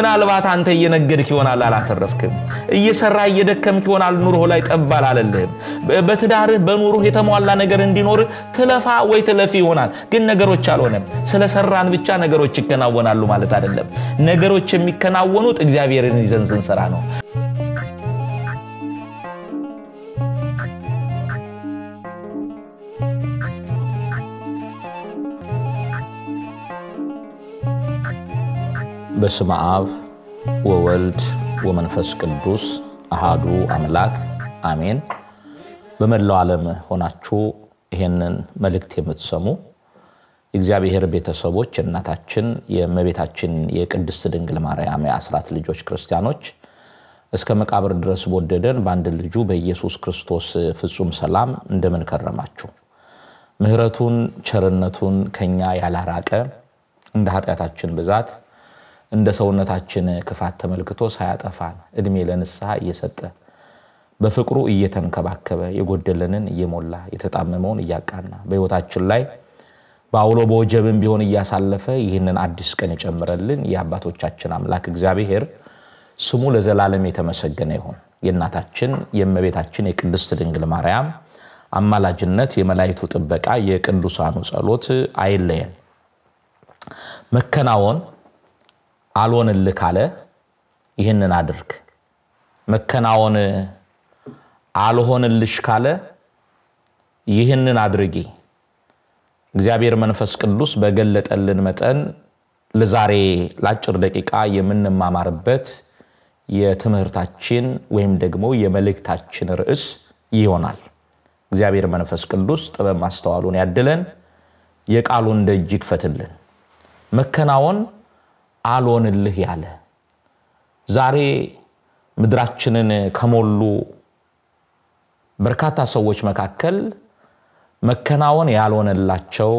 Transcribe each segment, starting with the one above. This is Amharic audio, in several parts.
ምናልባት አንተ እየነገድክ ይሆናል አላተረፍክም። እየሰራ እየደከምክ ይሆናል ኑሮህ ላይ ጠብ አላለልህም። በትዳርህ በኑሮህ የተሟላ ነገር እንዲኖር ትለፋ ወይ ትለፊ ይሆናል። ግን ነገሮች አልሆነም። ስለሰራን ብቻ ነገሮች ይከናወናሉ ማለት አይደለም። ነገሮች የሚከናወኑት እግዚአብሔርን ይዘን ስንሰራ ነው። በስመ አብ ወወልድ ወመንፈስ ቅዱስ አሃዱ አምላክ አሜን። በመላው ዓለም ሆናችሁ ይህንን መልእክት የምትሰሙ የእግዚአብሔር ቤተሰቦች የእናታችን የእመቤታችን የቅድስት ድንግል ማርያም የአስራት ልጆች ክርስቲያኖች እስከ መቃብር ድረስ በወደደን በአንድ ልጁ በኢየሱስ ክርስቶስ ፍጹም ሰላም እንደምን ከረማችሁ? ምሕረቱን ቸርነቱን ከኛ ያላራቀ እንደ ኃጢአታችን ብዛት እንደ ሰውነታችን ክፋት ተመልክቶ ሳያጠፋን ዕድሜ ለንስሐ እየሰጠ በፍቅሩ እየተንከባከበ የጎደለንን እየሞላ የተጣመመውን እያቃና በሕይወታችን ላይ በአውሎ በወጀብን ቢሆን እያሳለፈ ይህንን አዲስ ቀን የጨምረልን የአባቶቻችን አምላክ እግዚአብሔር ስሙ ለዘላለም የተመሰገነ ይሁን። የእናታችን የእመቤታችን የቅድስት ድንግል ማርያም አማላጅነት፣ የመላእክቱ ጥበቃ፣ የቅዱሳኑ ጸሎት አይለየን። መከናወን አልሆንልህ ካለ ይህንን አድርግ። መከናወን አልሆንልሽ ካለ ይህንን አድርጊ። እግዚአብሔር መንፈስ ቅዱስ በገለጠልን መጠን ለዛሬ ለአጭር ደቂቃ የምንማማርበት የትምህርታችን ወይም ደግሞ የመልእክታችን ርዕስ ይሆናል። እግዚአብሔር መንፈስ ቅዱስ ጥበብ ማስተዋሉን ያድለን፣ የቃሉን ደጅ ይክፈትልን። መከናወን አልሆንልህ ያለ። ዛሬ ምድራችንን ከሞሉ በርካታ ሰዎች መካከል መከናወን ያልሆነላቸው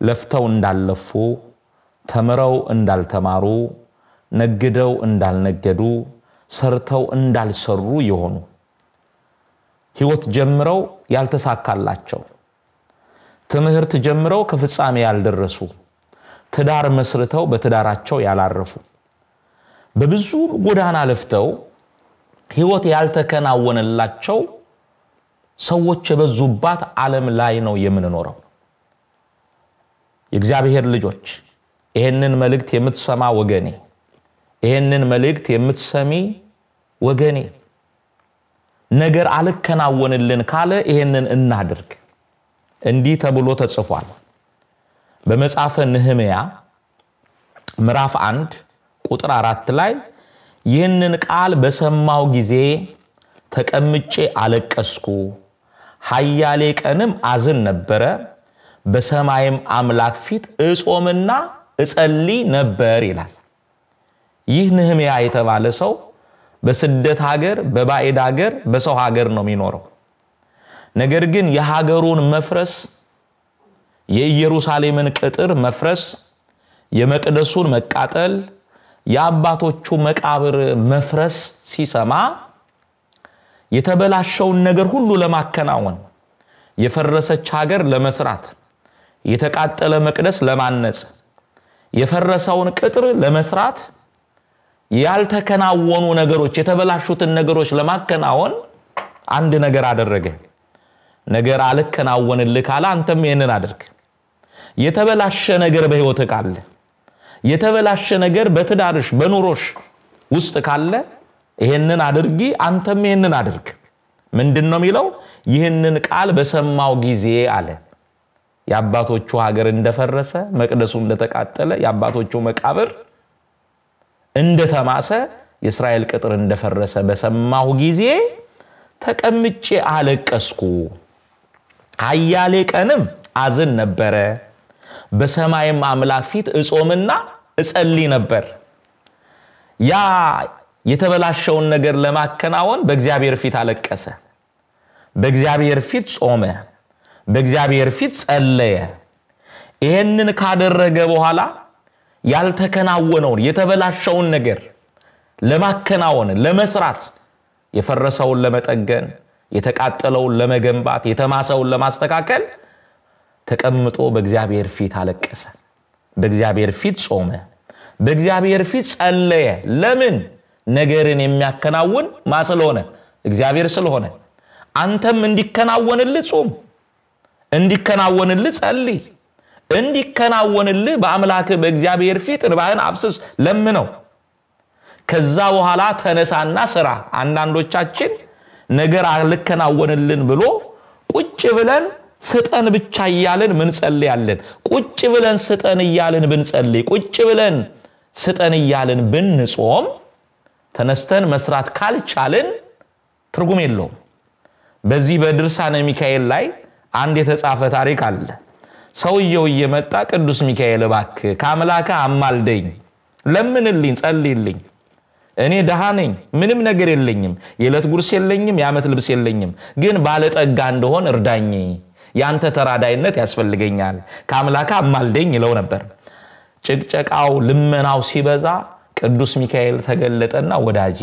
ለፍተው እንዳልለፉ፣ ተምረው እንዳልተማሩ፣ ነግደው እንዳልነገዱ፣ ሰርተው እንዳልሰሩ የሆኑ ሕይወት ጀምረው ያልተሳካላቸው፣ ትምህርት ጀምረው ከፍጻሜ ያልደረሱ ትዳር መስርተው በትዳራቸው ያላረፉ በብዙ ጎዳና ለፍተው ሕይወት ያልተከናወነላቸው ሰዎች የበዙባት ዓለም ላይ ነው የምንኖረው። የእግዚአብሔር ልጆች ይሄንን መልእክት የምትሰማ ወገኔ፣ ይሄንን መልእክት የምትሰሚ ወገኔ፣ ነገር አልከናወንልን ካለ ይሄንን እናድርግ። እንዲህ ተብሎ ተጽፏል። በመጽሐፈ ነህምያ ምዕራፍ አንድ ቁጥር አራት ላይ ይህንን ቃል በሰማው ጊዜ ተቀምጬ አለቀስኩ፣ ኃያሌ ቀንም አዝን ነበረ፣ በሰማይም አምላክ ፊት እጾምና እጸልይ ነበር ይላል። ይህ ነህምያ የተባለ ሰው በስደት ሀገር፣ በባዕድ ሀገር፣ በሰው ሀገር ነው የሚኖረው። ነገር ግን የሀገሩን መፍረስ የኢየሩሳሌምን ቅጥር መፍረስ፣ የመቅደሱን መቃጠል፣ የአባቶቹ መቃብር መፍረስ ሲሰማ የተበላሸውን ነገር ሁሉ ለማከናወን የፈረሰች ሀገር ለመስራት፣ የተቃጠለ መቅደስ ለማነጽ፣ የፈረሰውን ቅጥር ለመስራት፣ ያልተከናወኑ ነገሮች የተበላሹትን ነገሮች ለማከናወን አንድ ነገር አደረገ። ነገር አልከናወንልህ ካለ አንተም ይህንን አድርግ። የተበላሸ ነገር በሕይወትህ ካለ የተበላሸ ነገር በትዳርሽ በኑሮሽ ውስጥ ካለ ይህንን አድርጊ፣ አንተም ይህንን አድርግ። ምንድን ነው የሚለው? ይህንን ቃል በሰማው ጊዜ አለ። የአባቶቹ ሀገር እንደፈረሰ፣ መቅደሱ እንደተቃጠለ፣ የአባቶቹ መቃብር እንደተማሰ፣ የእስራኤል ቅጥር እንደፈረሰ በሰማሁ ጊዜ ተቀምጬ አለቀስኩ፣ ኃያሌ ቀንም አዝን ነበረ፣ በሰማይም አምላክ ፊት እጾምና እጸልይ ነበር። ያ የተበላሸውን ነገር ለማከናወን በእግዚአብሔር ፊት አለቀሰ፣ በእግዚአብሔር ፊት ጾመ፣ በእግዚአብሔር ፊት ጸለየ። ይሄንን ካደረገ በኋላ ያልተከናወነውን የተበላሸውን ነገር ለማከናወን ለመስራት የፈረሰውን ለመጠገን የተቃጠለውን ለመገንባት የተማሰውን ለማስተካከል ተቀምጦ በእግዚአብሔር ፊት አለቀሰ፣ በእግዚአብሔር ፊት ጾመ፣ በእግዚአብሔር ፊት ጸለየ። ለምን? ነገርን የሚያከናውን ማ ስለሆነ እግዚአብሔር ስለሆነ። አንተም እንዲከናወንልህ ጹም፣ እንዲከናወንልህ ጸልይ፣ እንዲከናወንልህ በአምላክህ በእግዚአብሔር ፊት እንባህን አፍስስ፣ ለምነው። ከዛ በኋላ ተነሳና ስራ። አንዳንዶቻችን ነገር አልከናወንልን ብሎ ቁጭ ብለን ስጠን ብቻ እያልን ምንጸልያለን። ቁጭ ብለን ስጠን እያልን ብንጸልይ፣ ቁጭ ብለን ስጠን እያልን ብንጾም፣ ተነስተን መስራት ካልቻልን ትርጉም የለውም። በዚህ በድርሳነ ሚካኤል ላይ አንድ የተጻፈ ታሪክ አለ። ሰውየው እየመጣ ቅዱስ ሚካኤል እባክህ ከአምላክህ አማልደኝ፣ ለምንልኝ፣ ጸልይልኝ እኔ ድሃ ነኝ፣ ምንም ነገር የለኝም፣ የዕለት ጉርስ የለኝም፣ የዓመት ልብስ የለኝም፣ ግን ባለጠጋ እንደሆን እርዳኝ፣ ያንተ ተራዳይነት ያስፈልገኛል፣ ከአምላካ አማልደኝ ይለው ነበር። ጭቅጨቃው ልመናው ሲበዛ ቅዱስ ሚካኤል ተገለጠና ወዳጄ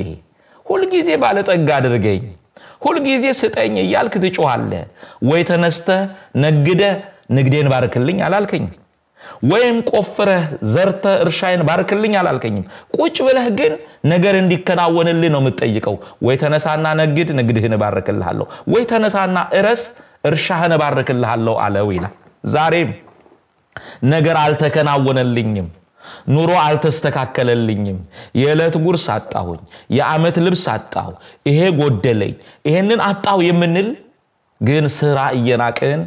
ሁልጊዜ ባለጠጋ አድርገኝ፣ ሁልጊዜ ስጠኝ እያልክ ትጮኻለህ። ወይ ተነስተህ ነግደህ ንግዴን ባርክልኝ አላልከኝ ወይም ቆፍረህ ዘርተህ እርሻዬን ባርክልኝ አላልከኝም። ቁጭ ብለህ ግን ነገር እንዲከናወንልህ ነው የምትጠይቀው። ወይ ተነሳና ነግድ፣ ንግድህን እባርክልሃለሁ፣ ወይ ተነሳና እረስ፣ እርሻህን እባርክልሃለሁ አለው ይላል። ዛሬም ነገር አልተከናወነልኝም፣ ኑሮ አልተስተካከለልኝም፣ የዕለት ጉርስ አጣሁኝ፣ የዓመት ልብስ አጣሁ፣ ይሄ ጎደለኝ፣ ይሄንን አጣሁ የምንል ግን ስራ እየናቅን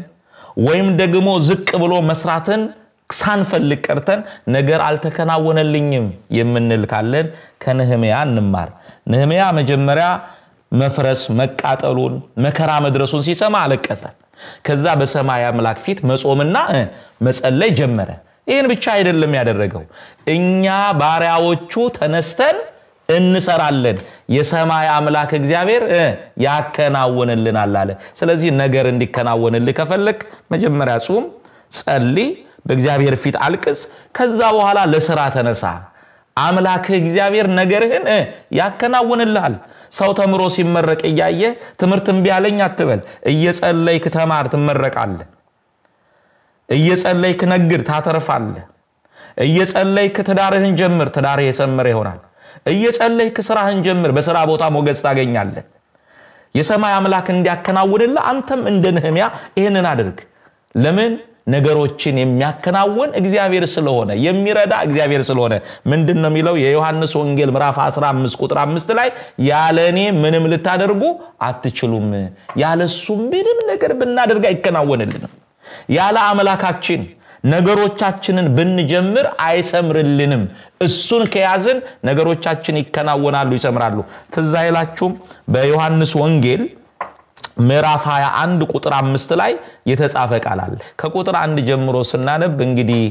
ወይም ደግሞ ዝቅ ብሎ መስራትን ሳንፈልግ ቀርተን ነገር አልተከናወነልኝም የምንል ካለን ከነህምያ እንማር። ነህምያ መጀመሪያ መፍረስ መቃጠሉን መከራ መድረሱን ሲሰማ አለቀሰ። ከዛ በሰማይ አምላክ ፊት መጾምና መጸለይ ጀመረ። ይህን ብቻ አይደለም ያደረገው፣ እኛ ባሪያዎቹ ተነስተን እንሰራለን፣ የሰማይ አምላክ እግዚአብሔር ያከናውንልናል አለ። ስለዚህ ነገር እንዲከናወንልህ ከፈለግ መጀመሪያ ጹም፣ ጸልይ፣ በእግዚአብሔር ፊት አልቅስ። ከዛ በኋላ ለስራ ተነሳ። አምላክህ እግዚአብሔር ነገርህን ያከናውንልሃል። ሰው ተምሮ ሲመረቅ እያየ ትምህርት እምቢ አለኝ አትበል። እየጸለይክ ተማር፣ ትመረቃለህ። እየጸለይክ ነግድ፣ ታተርፋለህ። እየጸለይክ ትዳርህን ጀምር፣ ትዳርህ የሰመረ ይሆናል። እየጸለይክ ስራህን ጀምር፣ በስራ ቦታ ሞገስ ታገኛለህ። የሰማይ አምላክ እንዲያከናውንልህ አንተም እንደ ነህምያ ይህንን አድርግ። ለምን? ነገሮችን የሚያከናውን እግዚአብሔር ስለሆነ የሚረዳ እግዚአብሔር ስለሆነ ምንድን ነው የሚለው የዮሐንስ ወንጌል ምዕራፍ 15 ቁጥር 5 ላይ ያለ እኔ ምንም ልታደርጉ አትችሉም። ያለ እሱ ምንም ነገር ብናደርግ አይከናወንልንም። ያለ አምላካችን ነገሮቻችንን ብንጀምር አይሰምርልንም። እሱን ከያዝን ነገሮቻችን ይከናወናሉ፣ ይሰምራሉ። ትዝ አይላችሁም በዮሐንስ ወንጌል ምዕራፍ 21 ቁጥር አምስት ላይ የተጻፈ ቃል አለ። ከቁጥር አንድ ጀምሮ ስናነብ እንግዲህ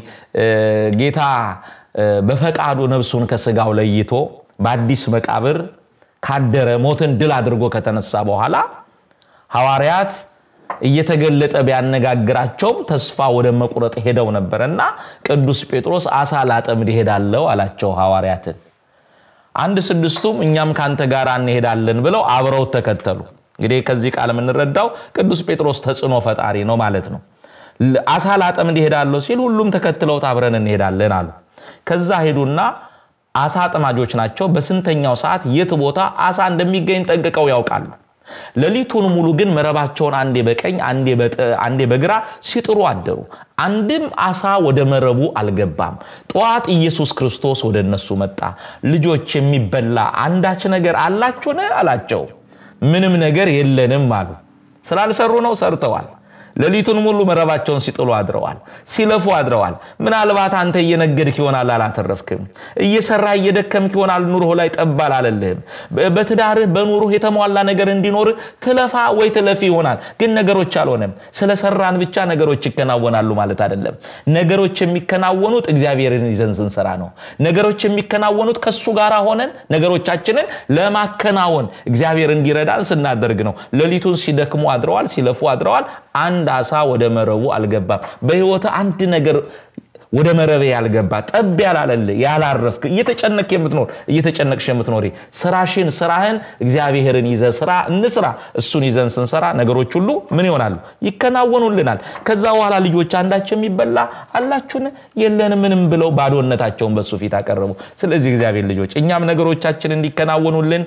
ጌታ በፈቃዱ ነፍሱን ከስጋው ለይቶ በአዲስ መቃብር ካደረ ሞትን ድል አድርጎ ከተነሳ በኋላ ሐዋርያት እየተገለጠ ቢያነጋግራቸውም ተስፋ ወደ መቁረጥ ሄደው ነበር ቅዱስ ጴጥሮስ አሳ ላጠምድ እሄዳለሁ አላቸው ሐዋርያትን። አንድ ስድስቱም እኛም ካንተ ጋር እንሄዳለን ብለው አብረው ተከተሉ። እንግዲህ ከዚህ ቃል የምንረዳው ቅዱስ ጴጥሮስ ተጽዕኖ ፈጣሪ ነው ማለት ነው። አሳ ላጠምድ እሄዳለሁ ሲል ሁሉም ተከትለውት አብረን እንሄዳለን አሉ። ከዛ ሄዱና አሳ አጥማጆች ናቸው። በስንተኛው ሰዓት የት ቦታ አሳ እንደሚገኝ ጠንቅቀው ያውቃሉ። ሌሊቱን ሙሉ ግን መረባቸውን አንዴ በቀኝ አንዴ በግራ ሲጥሩ አደሩ። አንድም አሳ ወደ መረቡ አልገባም። ጠዋት ኢየሱስ ክርስቶስ ወደ እነሱ መጣ። ልጆች የሚበላ አንዳች ነገር አላችሁን? አላቸው። ምንም ነገር የለንም አሉ። ስላልሰሩ ነው? ሰርተዋል። ሌሊቱን ሙሉ መረባቸውን ሲጥሉ አድረዋል፣ ሲለፉ አድረዋል። ምናልባት አንተ እየነገድክ ይሆናል አላተረፍክም። እየሰራ እየደከምክ ይሆናል ኑሮህ ላይ ጠብ አላለልህም። በትዳርህ በኑሮህ የተሟላ ነገር እንዲኖርህ ትለፋ ወይ ትለፊ ይሆናል። ግን ነገሮች አልሆነም። ስለሰራን ብቻ ነገሮች ይከናወናሉ ማለት አይደለም። ነገሮች የሚከናወኑት እግዚአብሔርን ይዘን ስንሰራ ነው። ነገሮች የሚከናወኑት ከሱ ጋር ሆነን ነገሮቻችንን ለማከናወን እግዚአብሔር እንዲረዳን ስናደርግ ነው። ሌሊቱን ሲደክሙ አድረዋል፣ ሲለፉ አድረዋል። አንድ አሳ ወደ መረቡ አልገባም። በሕይወት አንድ ነገር ወደ መረቤ ያልገባ ጠብ ያላለልህ ያላረፍክ እየተጨነቅ የምትኖር እየተጨነቅሽ የምትኖሪ ስራሽን ስራህን እግዚአብሔርን ይዘ ስራ እንስራ። እሱን ይዘን ስንሰራ ነገሮች ሁሉ ምን ይሆናሉ? ይከናወኑልናል። ከዛ በኋላ ልጆች አንዳቸው የሚበላ አላችሁን? የለን ምንም ብለው ባዶነታቸውን በሱ ፊት አቀረቡ። ስለዚህ እግዚአብሔር ልጆች እኛም ነገሮቻችን እንዲከናወኑልን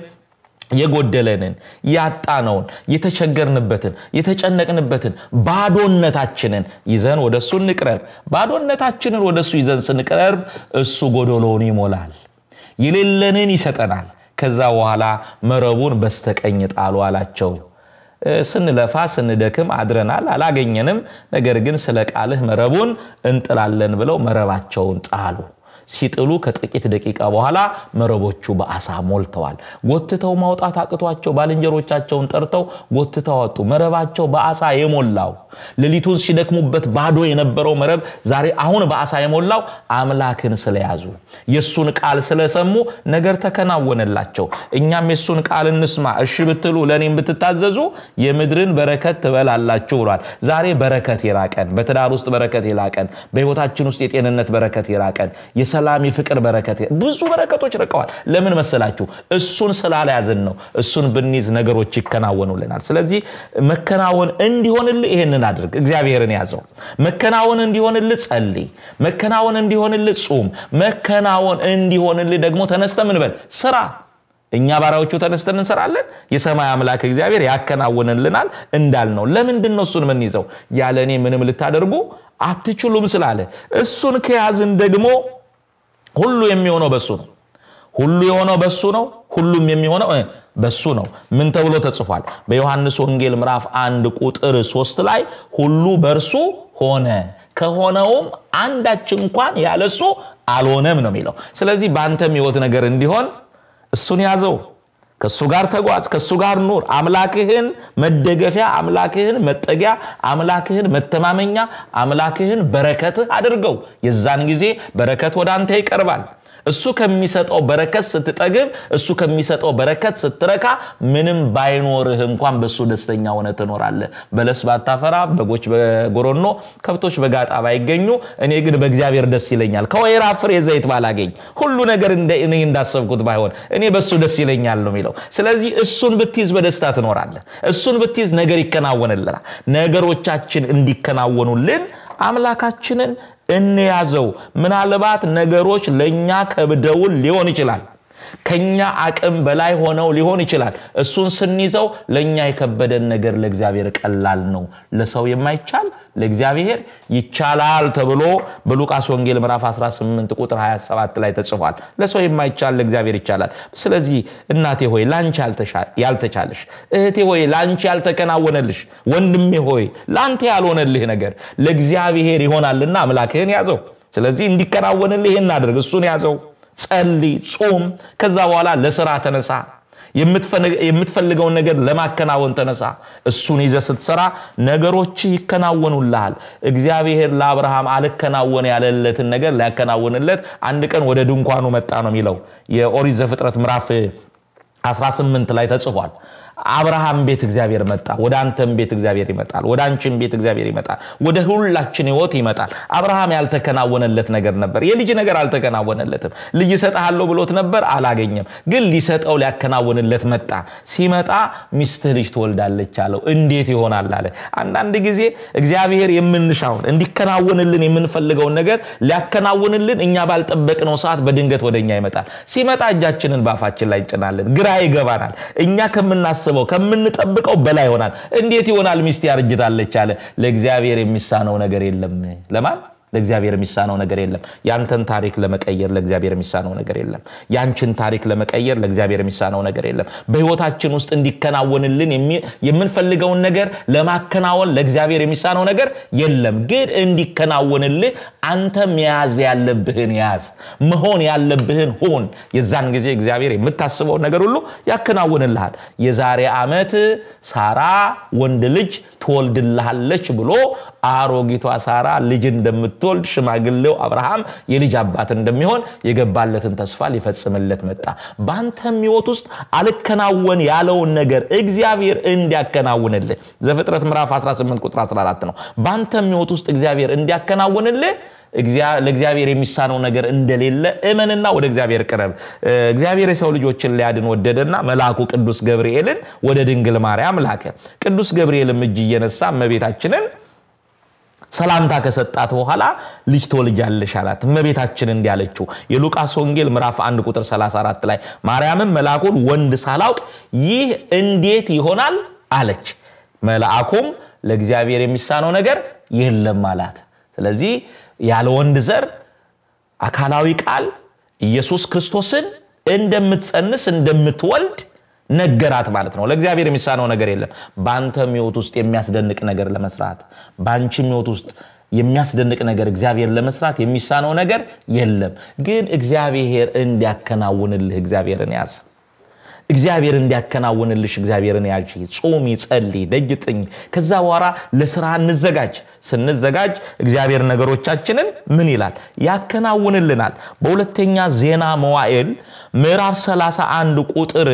የጎደለንን ያጣነውን የተቸገርንበትን የተጨነቅንበትን ባዶነታችንን ይዘን ወደ እሱ እንቅረብ። ባዶነታችንን ወደ እሱ ይዘን ስንቀርብ እሱ ጎደሎውን ይሞላል፣ የሌለንን ይሰጠናል። ከዛ በኋላ መረቡን በስተቀኝ ጣሉ አላቸው። ስንለፋ ስንደክም አድረናል፣ አላገኘንም። ነገር ግን ስለ ቃልህ መረቡን እንጥላለን ብለው መረባቸውን ጣሉ። ሲጥሉ ከጥቂት ደቂቃ በኋላ መረቦቹ በአሳ ሞልተዋል። ጎትተው ማውጣት አቅቷቸው ባልንጀሮቻቸውን ጠርተው ጎትተው አወጡ። መረባቸው በአሳ የሞላው ሌሊቱን ሲደክሙበት ባዶ የነበረው መረብ ዛሬ አሁን በአሳ የሞላው አምላክን ስለያዙ የእሱን ቃል ስለሰሙ ነገር ተከናወነላቸው። እኛም የእሱን ቃል እንስማ። እሺ ብትሉ ለእኔም ብትታዘዙ የምድርን በረከት ትበላላችሁ ብሏል። ዛሬ በረከት የራቀን በትዳር ውስጥ በረከት የራቀን በሕይወታችን ውስጥ የጤንነት በረከት የራቀን የሰላም የፍቅር በረከት ብዙ በረከቶች ርቀዋል። ለምን መሰላችሁ? እሱን ስላልያዝን ነው። እሱን ብንይዝ ነገሮች ይከናወኑልናል። ስለዚህ መከናወን እንዲሆንልህ ይሄንን አድርግ። እግዚአብሔርን ያዘው። መከናወን እንዲሆንልህ ጸልይ። መከናወን እንዲሆንልህ ጹም። መከናወን እንዲሆንልህ ደግሞ ተነስተ ምን በል ስራ። እኛ ባሪያዎቹ ተነስተን እንሰራለን። የሰማይ አምላክ እግዚአብሔር ያከናውንልናል እንዳልነው። ለምንድን ነው እሱን የምንይዘው? ያለ እኔ ምንም ልታደርጉ አትችሉም ስላለ እሱን ከያዝን ደግሞ ሁሉ የሚሆነው በሱ ነው። ሁሉ የሆነው በሱ ነው። ሁሉም የሚሆነው በሱ ነው። ምን ተብሎ ተጽፏል? በዮሐንስ ወንጌል ምዕራፍ አንድ ቁጥር ሶስት ላይ ሁሉ በእርሱ ሆነ ከሆነውም አንዳች እንኳን ያለሱ አልሆነም ነው የሚለው። ስለዚህ በአንተም ህይወት ነገር እንዲሆን እሱን ያዘው። ከእሱ ጋር ተጓዝ፣ ከእሱ ጋር ኑር። አምላክህን መደገፊያ፣ አምላክህን መጠጊያ፣ አምላክህን መተማመኛ፣ አምላክህን በረከትህ አድርገው። የዛን ጊዜ በረከት ወደ አንተ ይቀርባል። እሱ ከሚሰጠው በረከት ስትጠግብ፣ እሱ ከሚሰጠው በረከት ስትረካ፣ ምንም ባይኖርህ እንኳን በእሱ ደስተኛ ሆነ ትኖራለህ። በለስ ባታፈራ፣ በጎች በጎሮኖ፣ ከብቶች በጋጣ ባይገኙ፣ እኔ ግን በእግዚአብሔር ደስ ይለኛል። ከወይራ ፍሬ ዘይት ባላገኝ፣ ሁሉ ነገር እኔ እንዳሰብኩት ባይሆን፣ እኔ በእሱ ደስ ይለኛል ነው የሚለው። ስለዚህ እሱን ብትይዝ በደስታ ትኖራለህ። እሱን ብትይዝ ነገር ይከናወንልናል። ነገሮቻችን እንዲከናወኑልን አምላካችንን እንያዘው። ምናልባት ነገሮች ለእኛ ከብደውን ሊሆን ይችላል። ከኛ አቅም በላይ ሆነው ሊሆን ይችላል። እሱን ስንይዘው ለእኛ የከበደን ነገር ለእግዚአብሔር ቀላል ነው። ለሰው የማይቻል ለእግዚአብሔር ይቻላል ተብሎ በሉቃስ ወንጌል ምዕራፍ 18 ቁጥር 27 ላይ ተጽፏል። ለሰው የማይቻል ለእግዚአብሔር ይቻላል። ስለዚህ እናቴ ሆይ ላንቺ ያልተቻለሽ፣ እህቴ ሆይ ላንቺ ያልተከናወነልሽ፣ ወንድሜ ሆይ ላንተ ያልሆነልህ ነገር ለእግዚአብሔር ይሆናልና አምላክህን ያዘው። ስለዚህ እንዲከናወንልህ ይህን አድርግ። እሱን ያዘው። ጸልይ፣ ጹም። ከዛ በኋላ ለስራ ተነሳ። የምትፈልገውን ነገር ለማከናወን ተነሳ። እሱን ይዘህ ስትሰራ ነገሮች ይከናወኑልሃል። እግዚአብሔር ለአብርሃም አልከናወን ያለለትን ነገር ሊያከናውንለት አንድ ቀን ወደ ድንኳኑ መጣ ነው የሚለው የኦሪት ዘፍጥረት ምዕራፍ 18 ላይ ተጽፏል። አብርሃም ቤት እግዚአብሔር መጣ። ወደ አንተም ቤት እግዚአብሔር ይመጣል። ወደ አንቺም ቤት እግዚአብሔር ይመጣል። ወደ ሁላችን ህይወት ይመጣል። አብርሃም ያልተከናወነለት ነገር ነበር። የልጅ ነገር አልተከናወነለትም። ልጅ እሰጥሃለሁ ብሎት ነበር፣ አላገኘም። ግን ሊሰጠው ሊያከናውንለት መጣ። ሲመጣ ሚስትህ ልጅ ትወልዳለች አለው። እንዴት ይሆናል አለ። አንዳንድ ጊዜ እግዚአብሔር የምንሻውን እንዲከናወንልን የምንፈልገውን ነገር ሊያከናውንልን እኛ ባልጠበቅነው ሰዓት በድንገት ወደ እኛ ይመጣል። ሲመጣ እጃችንን በአፋችን ላይ እንጭናለን። ግራ ይገባናል። እኛ ከምናስ ከምናስበው ከምንጠብቀው በላይ ይሆናል። እንዴት ይሆናል? ሚስት ያርጅታለች አለ። ለእግዚአብሔር የሚሳነው ነገር የለም። ለማን? ለእግዚአብሔር የሚሳነው ነገር የለም። ያንተን ታሪክ ለመቀየር ለእግዚአብሔር የሚሳነው ነገር የለም። ያንችን ታሪክ ለመቀየር ለእግዚአብሔር የሚሳነው ነገር የለም። በህይወታችን ውስጥ እንዲከናወንልን የምንፈልገውን ነገር ለማከናወን ለእግዚአብሔር የሚሳነው ነገር የለም። ግን እንዲከናወንልህ አንተ መያዝ ያለብህን ያዝ፣ መሆን ያለብህን ሁን። የዛን ጊዜ እግዚአብሔር የምታስበውን ነገር ሁሉ ያከናውንልሃል። የዛሬ ዓመት ሳራ ወንድ ልጅ ትወልድልሃለች ብሎ አሮጊቷ ሳራ ልጅ እንደምትወልድ ሽማግሌው አብርሃም የልጅ አባት እንደሚሆን የገባለትን ተስፋ ሊፈጽምለት መጣ። በአንተም ሕይወት ውስጥ አልከናወን ያለውን ነገር እግዚአብሔር እንዲያከናውንልህ ዘፍጥረት ምዕራፍ 18 ቁጥር 14 ነው። በአንተም ሕይወት ውስጥ እግዚአብሔር እንዲያከናውንልህ ለእግዚአብሔር የሚሳነው ነገር እንደሌለ እመንና ወደ እግዚአብሔር ቅረብ። እግዚአብሔር የሰው ልጆችን ሊያድን ወደደና መልአኩ ቅዱስ ገብርኤልን ወደ ድንግል ማርያም ላከ። ቅዱስ ገብርኤልም እጅ እየነሳ እመቤታችንን ሰላምታ ከሰጣት በኋላ ልጅ ትወልጃለሽ አላት። እመቤታችን እንዲህ የሉቃስ ወንጌል ምዕራፍ 1 ቁጥር 34 ላይ ማርያምም መልአኩን ወንድ ሳላውቅ ይህ እንዴት ይሆናል አለች። መልአኩም ለእግዚአብሔር የሚሳነው ነገር የለም አላት። ስለዚህ ያለ ወንድ ዘር አካላዊ ቃል ኢየሱስ ክርስቶስን እንደምትጸንስ እንደምትወልድ ነገራት ማለት ነው። ለእግዚአብሔር የሚሳነው ነገር የለም። በአንተም ሕይወት ውስጥ የሚያስደንቅ ነገር ለመስራት በአንቺም ሕይወት ውስጥ የሚያስደንቅ ነገር እግዚአብሔር ለመስራት የሚሳነው ነገር የለም። ግን እግዚአብሔር እንዲያከናውንልህ እግዚአብሔርን ያዝ። እግዚአብሔር እንዲያከናውንልሽ እግዚአብሔርን ያዥ። ጾሚ፣ ጸልይ፣ ደጅ ከዛ በኋላ ለስራ እንዘጋጅ። ስንዘጋጅ እግዚአብሔር ነገሮቻችንን ምን ይላል? ያከናውንልናል። በሁለተኛ ዜና መዋዕል ምዕራፍ 31 ቁጥር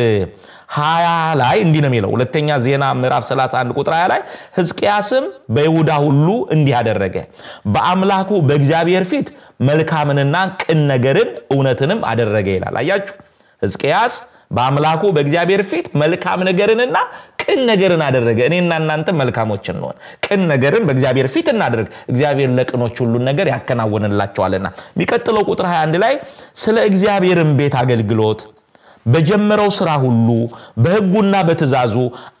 20 ላይ እንዲህ ነው የሚለው። ሁለተኛ ዜና ምዕራፍ 31 ቁጥር 20 ላይ ሕዝቅያስም በይሁዳ ሁሉ እንዲህ አደረገ፣ በአምላኩ በእግዚአብሔር ፊት መልካምንና ቅን ነገርን እውነትንም አደረገ ይላል። አያችሁ ሕዝቅያስ በአምላኩ በእግዚአብሔር ፊት መልካም ነገርንና ቅን ነገርን አደረገ። እኔና እናንተ መልካሞች እንሆን፣ ቅን ነገርን በእግዚአብሔር ፊት እናደርግ። እግዚአብሔር ለቅኖች ሁሉን ነገር ያከናውንላቸዋልና። የሚቀጥለው ቁጥር 21 ላይ ስለ እግዚአብሔርን ቤት አገልግሎት በጀመረው ስራ ሁሉ በሕጉና በትእዛዙ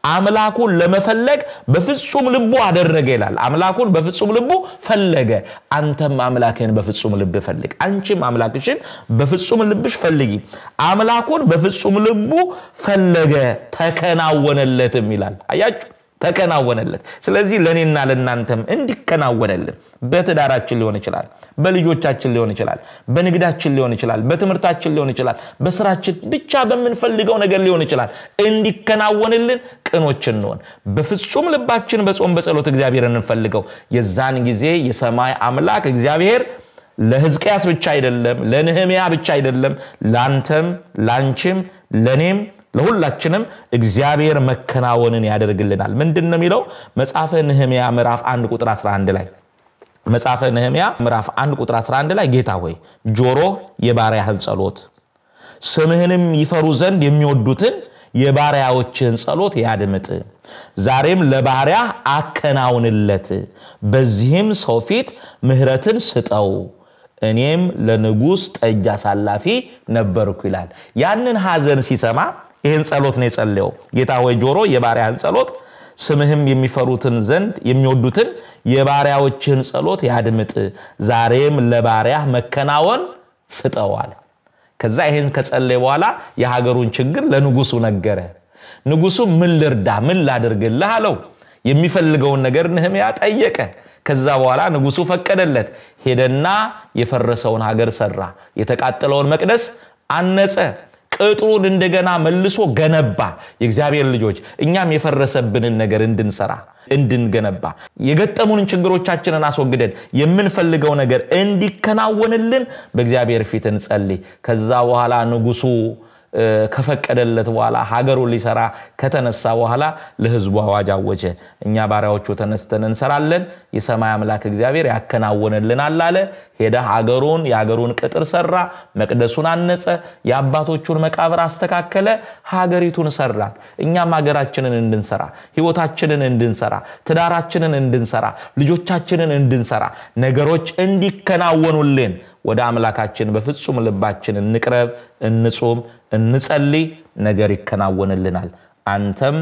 አምላኩን ለመፈለግ በፍጹም ልቡ አደረገ ይላል። አምላኩን በፍጹም ልቡ ፈለገ። አንተም አምላክህን በፍጹም ልብ ፈልግ። አንቺም አምላክሽን በፍጹም ልብሽ ፈልጊ። አምላኩን በፍጹም ልቡ ፈለገ ተከናወነለትም ይላል። አያችሁ ተከናወነለት። ስለዚህ ለእኔና ለእናንተም እንዲከናወነልን በትዳራችን ሊሆን ይችላል፣ በልጆቻችን ሊሆን ይችላል፣ በንግዳችን ሊሆን ይችላል፣ በትምህርታችን ሊሆን ይችላል፣ በስራችን ብቻ በምንፈልገው ነገር ሊሆን ይችላል። እንዲከናወንልን ቅኖች እንሆን። በፍጹም ልባችን በጾም በጸሎት እግዚአብሔር እንፈልገው። የዛን ጊዜ የሰማይ አምላክ እግዚአብሔር ለሕዝቅያስ ብቻ አይደለም፣ ለንህምያ ብቻ አይደለም፣ ለአንተም፣ ለአንቺም፣ ለእኔም ለሁላችንም እግዚአብሔር መከናወንን ያደርግልናል። ምንድን ነው የሚለው መጽሐፈ ነህምያ ምዕራፍ 1 ቁጥር 11 ላይ መጽሐፈ ነህምያ ምዕራፍ 1 ቁጥር 11 ላይ ጌታ ሆይ ጆሮ የባሪያህን ጸሎት ስምህንም ይፈሩ ዘንድ የሚወዱትን የባሪያዎችህን ጸሎት ያድምጥ። ዛሬም ለባሪያህ አከናውንለት፣ በዚህም ሰው ፊት ምሕረትን ስጠው እኔም ለንጉሥ ጠጅ አሳላፊ ነበርኩ ይላል። ያንን ሐዘን ሲሰማ ይህን ጸሎት ነው የጸለየው። ጌታ ሆይ ጆሮ የባሪያህን ጸሎት ስምህም የሚፈሩትን ዘንድ የሚወዱትን የባሪያዎችህን ጸሎት ያድምጥ፣ ዛሬም ለባሪያህ መከናወን ስጠዋል። ከዛ ይህን ከጸለየ በኋላ የሀገሩን ችግር ለንጉሱ ነገረ። ንጉሱ ምን ልርዳ፣ ምን ላድርግልህ አለው። የሚፈልገውን ነገር ነህምያ ጠየቀ። ከዛ በኋላ ንጉሱ ፈቀደለት። ሄደና የፈረሰውን ሀገር ሰራ፣ የተቃጠለውን መቅደስ አነጸ፣ ቅጥሩን እንደገና መልሶ ገነባ። የእግዚአብሔር ልጆች እኛም የፈረሰብንን ነገር እንድንሰራ እንድንገነባ የገጠሙንን ችግሮቻችንን አስወግደን የምንፈልገው ነገር እንዲከናወንልን በእግዚአብሔር ፊት እንጸልይ። ከዛ በኋላ ንጉሱ ከፈቀደለት በኋላ ሀገሩን ሊሰራ ከተነሳ በኋላ ለሕዝቡ አዋጅ አወጀ። እኛ ባሪያዎቹ ተነስተን እንሰራለን፣ የሰማይ አምላክ እግዚአብሔር ያከናወንልናል አለ። ሄደ ሀገሩን የሀገሩን ቅጥር ሰራ፣ መቅደሱን አነጸ፣ የአባቶቹን መቃብር አስተካከለ፣ ሀገሪቱን ሰራት። እኛም ሀገራችንን እንድንሰራ፣ ህይወታችንን እንድንሰራ፣ ትዳራችንን እንድንሰራ፣ ልጆቻችንን እንድንሰራ፣ ነገሮች እንዲከናወኑልን ወደ አምላካችን በፍጹም ልባችን እንቅረብ፣ እንጹም፣ እንጸልይ። ነገር ይከናወንልናል። አንተም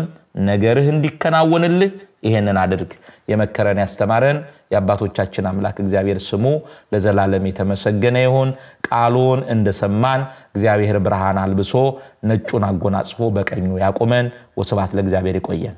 ነገርህ እንዲከናወንልህ ይሄንን አድርግ። የመከረን ያስተማረን የአባቶቻችን አምላክ እግዚአብሔር ስሙ ለዘላለም የተመሰገነ ይሁን። ቃሉን እንደሰማን እግዚአብሔር ብርሃን አልብሶ ነጩን አጎናጽፎ በቀኙ ያቁመን። ወስብሐት ለእግዚአብሔር። ይቆየን።